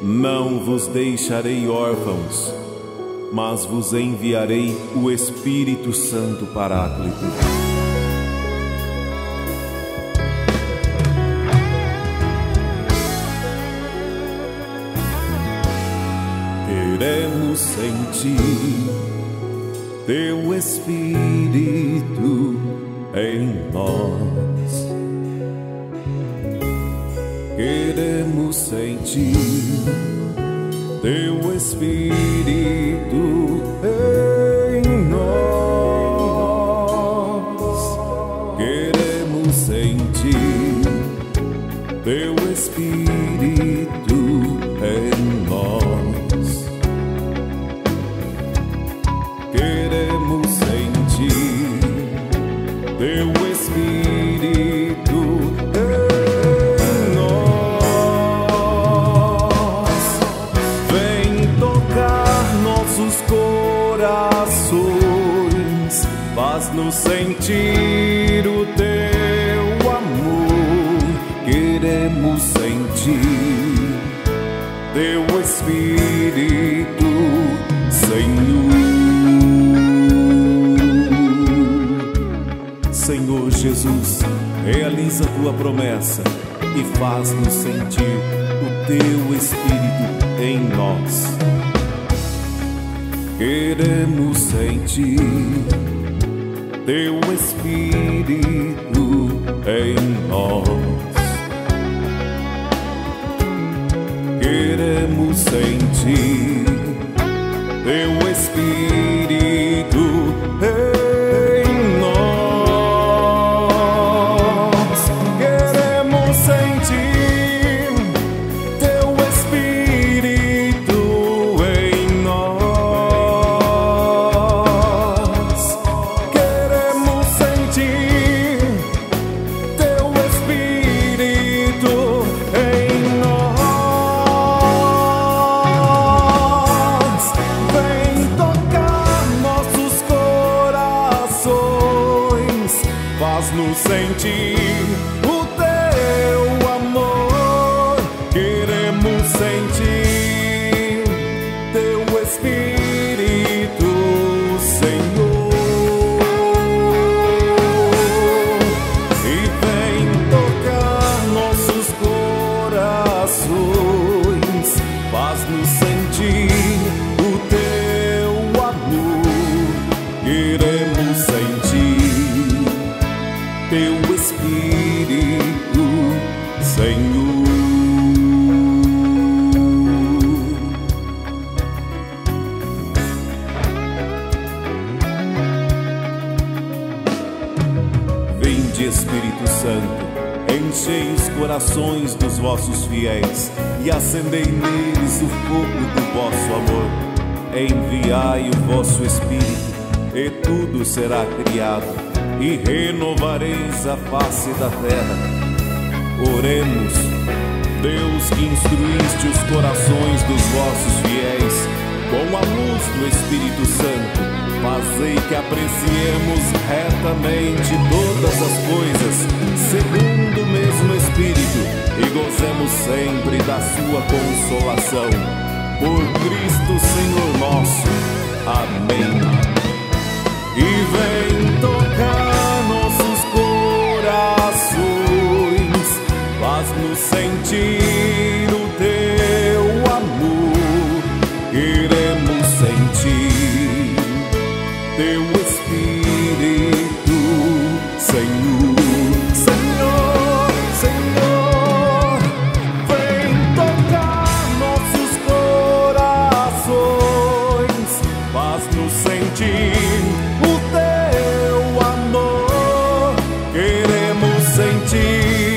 Não vos deixarei órfãos, mas vos enviarei o Espírito Santo Paráclito. Queremos sentir teu Espírito em nós. Queremos sentir teu Espírito em nós. Queremos sentir teu Espírito em nós. Queremos faz-nos sentir o teu amor. Queremos sentir teu Espírito, Senhor. Senhor Jesus, realiza tua promessa e faz-nos sentir o teu Espírito em nós. Queremos sentir teu Espírito em nós. Queremos sentir teu Espírito sentir o teu amor. Queremos sentir Espírito Santo, enchei os corações dos vossos fiéis e acendei neles o fogo do vosso amor. Enviai o vosso Espírito, e tudo será criado, e renovareis a face da terra. Oremos, Deus que instruíste os corações dos vossos fiéis com a luz do Espírito Santo, fazei que apreciemos retamente todas as coisas, segundo o mesmo Espírito, e gozemos sempre da sua consolação. Por Cristo Senhor nosso. Amém. E vem sentir.